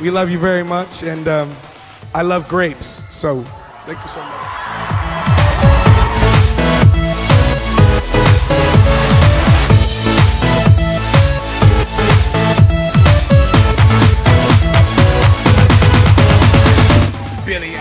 We love you very much, and um, I love grapes. So thank you so much. Billie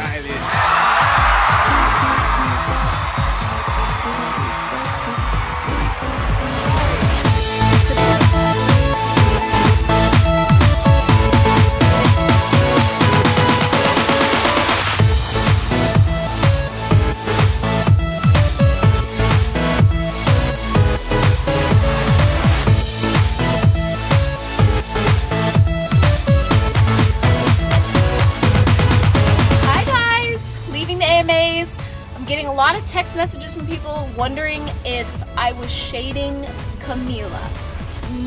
getting a lot of text messages from people wondering if I was shading Camila.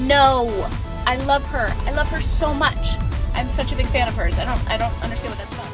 No! I love her. I love her so much. I'm such a big fan of hers. I don't I don't understand what that's about.